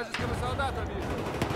viagens começou a dar, amigo.